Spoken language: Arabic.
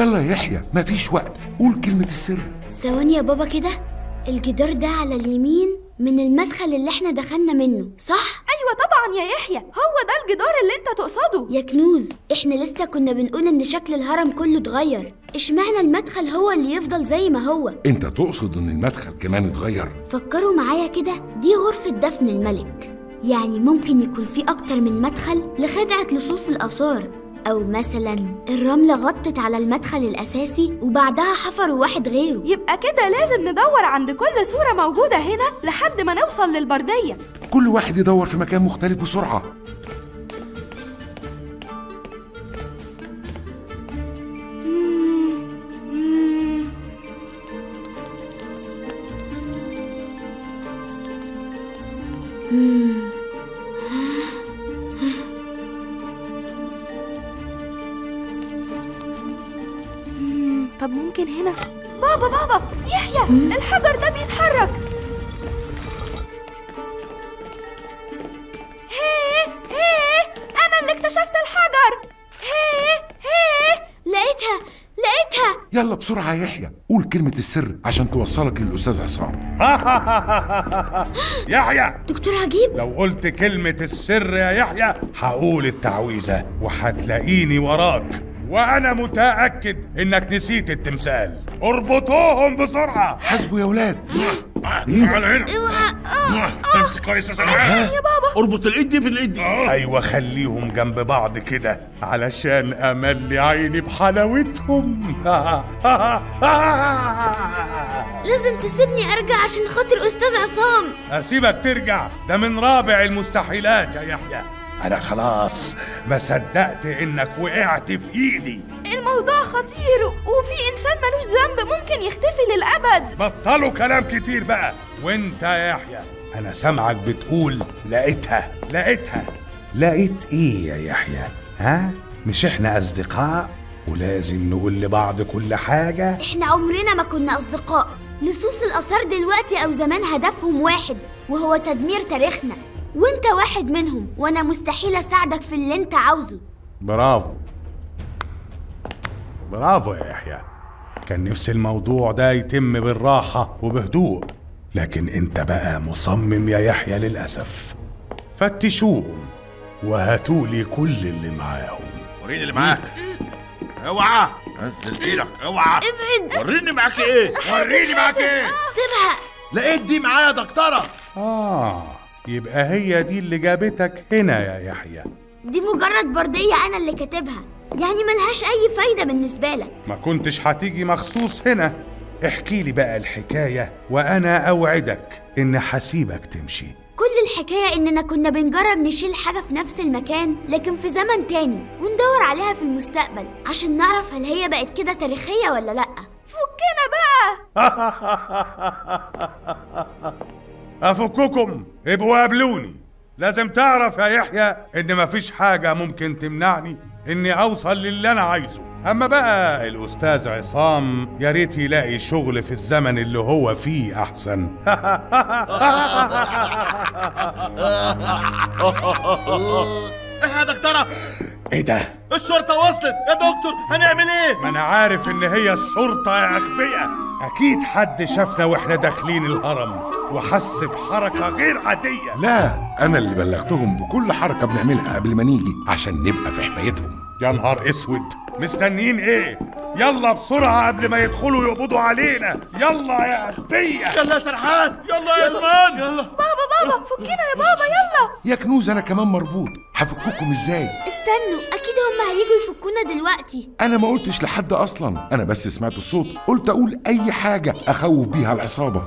يلا يا يحيى مفيش وقت. قول كلمة السر. ثواني يا بابا كده. الجدار ده على اليمين من المدخل اللي إحنا دخلنا منه صح؟ أيوه طبعا يا يحيى هو ده الجدار اللي انت تقصده. يا كنوز إحنا لسه كنا بنقول إن شكل الهرم كله اتغير. اشمعنى المدخل هو اللي يفضل زي ما هو؟ انت تقصد إن المدخل كمان اتغير؟ فكروا معايا كده دي غرفة دفن الملك. يعني ممكن يكون في أكتر من مدخل لخدعة لصوص الآثار. أو مثلا الرملة غطت على المدخل الأساسي وبعدها حفروا واحد غيره. يبقى كده لازم ندور عند كل صورة موجودة هنا لحد ما نوصل للبردية. كل واحد يدور في مكان مختلف بسرعة. طب ممكن هنا؟ بابا بابا يحيى الحجر ده بيتحرك. هيه هيه أنا اللي اكتشفت الحجر. هيه هيه. لقيتها لقيتها. يلا بسرعة يا يحيى قول كلمة السر عشان توصلك للأستاذ عصام. يحيى. دكتور عجيب. لو قلت كلمة السر يا يحيى هقول التعويذة وهتلاقيني وراك. وأنا متأكد إنك نسيت التمثال. اربطوهم بسرعة. حاسبوا يا ولاد تعال هنا. اوعى امسك كويس يا سلام يا بابا. اربط الإيد دي في الإيد دي. أيوة خليهم جنب بعض كده علشان أملي عيني بحلاوتهم. لازم تسيبني أرجع عشان خاطر أستاذ عصام. أسيبك ترجع. ده من رابع المستحيلات يا يحيى. أنا خلاص ما صدقت إنك وقعت في إيدي. الموضوع خطير وفي إنسان ملوش ذنب ممكن يختفي للأبد. بطلوا كلام كتير بقى. وأنت يا يحيى أنا سامعك بتقول لقيتها. لقيتها. لقيت إيه يا يحيى؟ ها؟ مش إحنا أصدقاء؟ ولازم نقول لبعض كل حاجة؟ إحنا عمرنا ما كنا أصدقاء. لصوص الآثار دلوقتي أو زمان هدفهم واحد وهو تدمير تاريخنا. وانت واحد منهم وأنا مستحيل اساعدك في اللي انت عاوزه. برافو. برافو يا يحيى. كان نفس الموضوع ده يتم بالراحة وبهدوء. لكن انت بقى مصمم يا يحيى للأسف. فتشوهم وهاتولي كل اللي معاهم. وريني اللي معاك. اوعى. نزل إيدك اوعى. ابعد. وريني معاك إيه. وريني معاك إيه. سيبها. لقيت دي معايا يا دكتورة. آه. يبقى هي دي اللي جابتك هنا يا يحيى. دي مجرد بردية أنا اللي كاتبها. يعني ملهاش أي فايدة بالنسبة لك. ما كنتش هتيجي مخصوص هنا. احكي لي بقى الحكاية وأنا أوعدك إن هسيبك تمشي. كل الحكاية إننا كنا بنجرب نشيل حاجة في نفس المكان لكن في زمن تاني وندور عليها في المستقبل عشان نعرف هل هي بقت كده تاريخية ولا لأ. فكنا بقى! أفككم؟ ابقوا قابلوني. لازم تعرف يا يحيى إن مفيش حاجة ممكن تمنعني إني أوصل للي أنا عايزه. أما بقى الأستاذ عصام يا ريت يلاقي شغل في الزمن اللي هو فيه أحسن. إيه يا دكتورة؟ إيه ده؟ الشرطة وصلت. يا دكتور هنعمل إيه؟ ما أنا عارف إن هي الشرطة يا أغبياء. أكيد حد شافنا وإحنا داخلين الهرم وحس بحركة غير عادية. لا أنا اللي بلغتهم بكل حركة بنعملها قبل ما نيجي عشان نبقى في حمايتهم. يا نهار أسود. مستنيين إيه؟ يلا بسرعة قبل ما يدخلوا يقبضوا علينا. يلا يا أغبياء يلا يا سرحان. يلا يا إدمان. يلا. بابا بابا فكنا يا بابا يلا. يا كنوز أنا كمان مربوط. هفككم إزاي؟ استنوا أكيد هم هيجوا يفكونا دلوقتي. أنا ما قلتش لحد أصلا. أنا بس سمعت الصوت. قلت أقول أي حاجة أخوف بيها العصابة.